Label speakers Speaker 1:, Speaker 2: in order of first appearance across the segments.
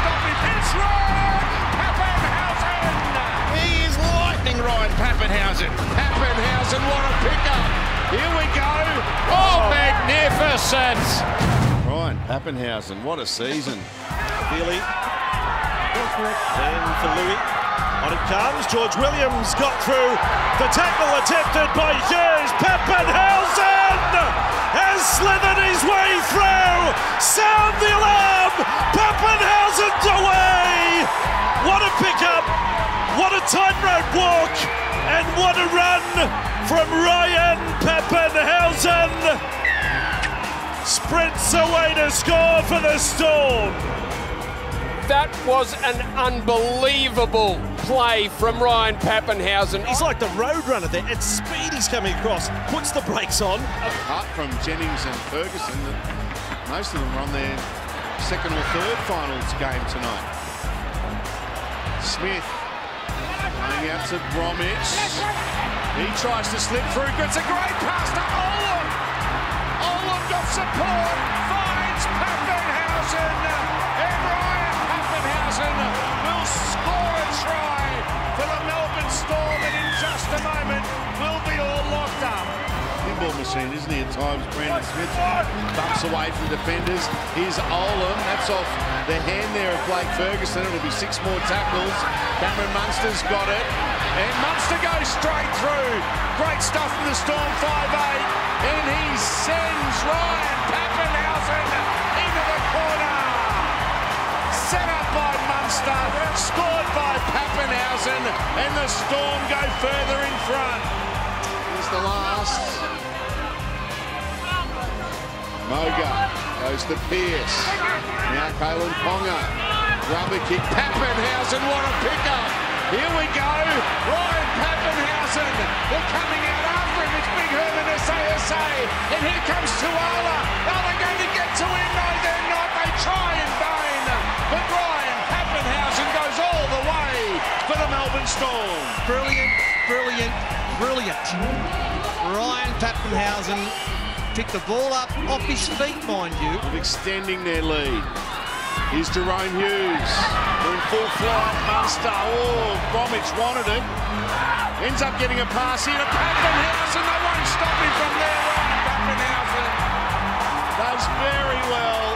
Speaker 1: stop him. It's Ryan Papenhuyzen.
Speaker 2: He is lightning Ryan Papenhuyzen. Papenhuyzen, what a pickup. Here we go. Oh, oh. magnificent. Ryan Papenhuyzen, what a season.
Speaker 3: Feely. Then for Louis. On it comes. George Williams got through. The tackle attempted by Hughes. Papenhuyzen has slithered his way through. Sound the alarm. A tightrope walk. And what a run from Ryan Papenhuyzen. Sprints away to score for the Storm.
Speaker 4: That was an unbelievable play from Ryan Papenhuyzen.
Speaker 3: He's like the roadrunner there. At speed, he's coming across, puts the brakes on.
Speaker 2: Apart from Jennings and Ferguson, most of them are on their second or third finals game tonight. Smith going out to Bromwich. He tries to slip through. but It's a great pass to Olam. Olam got support. Finds Papenhuyzen. And Ryan Papenhuyzen machine, isn't he, at times? Brandon Smith bumps away from defenders. Here's Olam. That's off the hand there of Blake Ferguson. It'll be six more tackles. Cameron Munster's got it. And Munster goes straight through. Great stuff from the Storm 5-8. And he sends Ryan Papenhuyzen into the corner. Set up by Munster, scored by Papenhuyzen, and the Storm go further in front. Here's the last. Moga goes to Pearce. Now Kalyn Ponga. Rubber kick. Papenhuyzen, what a pickup. Here we go. Ryan Papenhuyzen. They're coming out after him. It's Big Herman SASA. And here comes Tuala. Are they going to get to him? No, they're not. They try in vain. But Ryan Papenhuyzen goes all the way for the Melbourne Storm.
Speaker 5: Brilliant, brilliant, brilliant. Ryan Papenhuyzen picked the ball up off his feet, mind you.
Speaker 2: Of extending their lead. Here's Jahrome Hughes. They're in full flight. Munster. Oh, Bromwich wanted it. Ends up getting a pass here to Papenhuyzen. They won't stop him from there. Ryan Papenhuyzen does very well.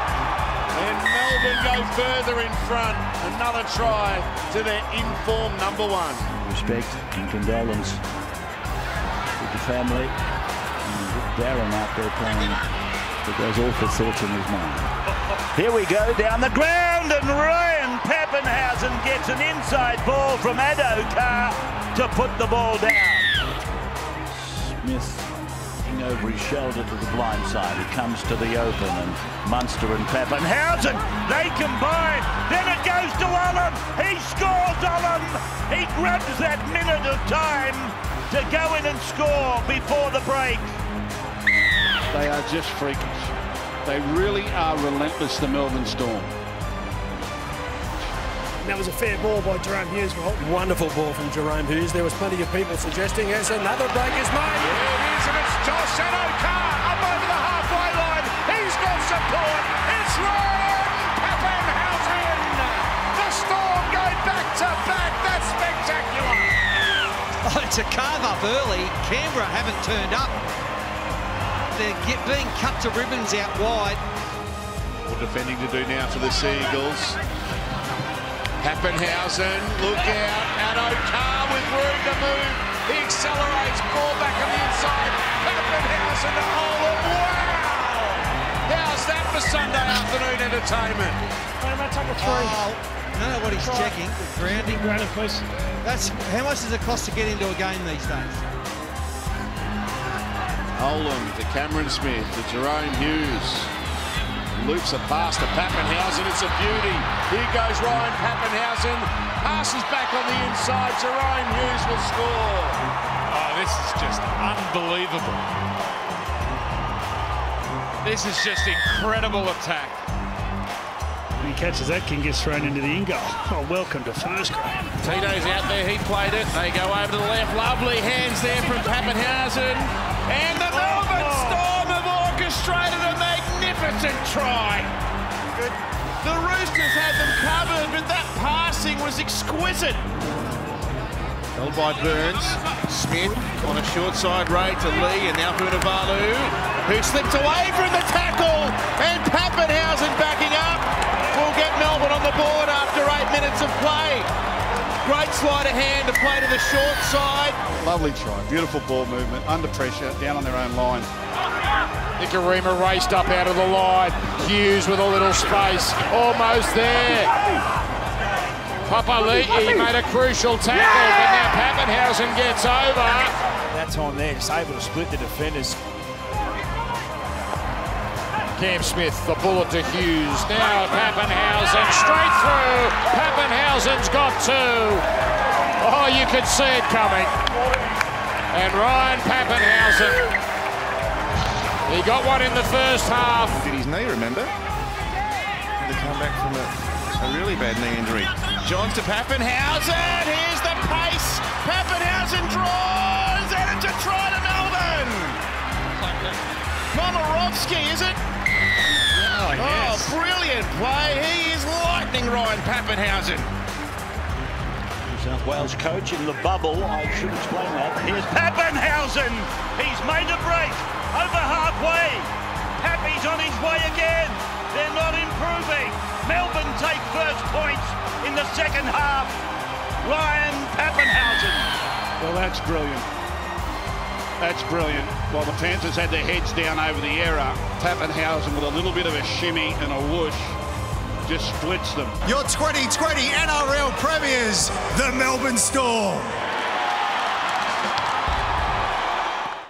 Speaker 2: And Melbourne go further in front. Another try to their informed number one.
Speaker 6: Respect and condolence with the family. Darren out there playing with those awful thoughts in his mind. Here we go down the ground, and Ryan Papenhuyzen gets an inside ball from Addo-Carr to put the ball down. Smith looking over his shoulder to the blind side. He comes to the open, and Munster and Papenhuyzen, they combine. Then it goes to Olam. He scores Olam. He grabs that minute of time to go in and score before the break.
Speaker 7: They are just freakish. They really are relentless, the Melbourne Storm.
Speaker 8: That was a fair ball by Jahrome Hughes, Walt.
Speaker 9: Wonderful ball from Jahrome Hughes. There was plenty of people suggesting as another break is made.
Speaker 1: Here it is, and it's Josh Addo-Carr up over the halfway line. He's got support. It's Ryan Papenhuyzen. The Storm go back to back. That's spectacular.
Speaker 5: Oh, it's a carve up early. Canberra haven't turned up. They're get, being cut to ribbons out wide.
Speaker 2: More defending to do now for the Seagulls. Papenhuyzen, look out. Addo-Carr with room to move. He accelerates. Ball back on the inside. Papenhuyzen oh, to Olam. Wow! How's that for Sunday afternoon entertainment?
Speaker 8: Hey, mate, take a three.
Speaker 5: Oh, I don't know what he's checking. Grounding.
Speaker 8: Grounded, please.
Speaker 5: That's how much does it cost to get into a game these days?
Speaker 2: Olam to Cameron Smith to Jahrome Hughes. Loops a pass to Papenhuyzen. It's a beauty. Here goes Ryan Papenhuyzen. Passes back on the inside. Jahrome Hughes will score.
Speaker 10: Oh, this is just unbelievable. This is just incredible attack.
Speaker 8: When he catches that, King gets thrown into the in goal. Oh, welcome to first grade.
Speaker 1: Tito's out there. He played it. They go over to the left. Lovely hands there from Papenhuyzen. And the Melbourne oh. Storm have orchestrated a magnificent try.
Speaker 5: Good.
Speaker 1: The Roosters had them covered, but that passing was exquisite. Held by Burns. Smith on a short side raid to Lee and now Vunivalu, who slipped away from sleight of hand to play to the short side.
Speaker 11: Lovely try. Beautiful ball movement. Under pressure. Down on their own line.
Speaker 2: Nikorima raced up out of the line. Hughes with a little space. Almost there. Papali'i made a crucial tackle, but now Papenhuyzen gets over.
Speaker 6: That time there, just able to split the defenders.
Speaker 2: Cam Smith, the bullet to Hughes. Now Papenhuyzen straight through. Papenhuyzen's got two. Oh, you could see it coming. And Ryan Papenhuyzen, he got one in the first half.
Speaker 1: Did his knee, remember? Had to come back from a, a really bad knee injury. Johns to Papenhuyzen. Here's the pace. Papenhuyzen draws, and it's a try to Melbourne. Momirovski, is it?
Speaker 6: Oh, oh, yes.
Speaker 1: Oh, brilliant play. He is lightning Ryan Papenhuyzen.
Speaker 12: New South Wales coach in the bubble. I should explain that. Here's
Speaker 6: Papenhuyzen. He's made a break over halfway. Pappy's on his way again. They're not improving. Melbourne take first points in the second half. Ryan Papenhuyzen.
Speaker 11: Well, that's brilliant. That's brilliant. While the Panthers had their heads down over the error, Papenhuyzen with a little bit of a shimmy and a whoosh just splits them.
Speaker 13: Your 2020 NRL Premiers, the Melbourne Storm.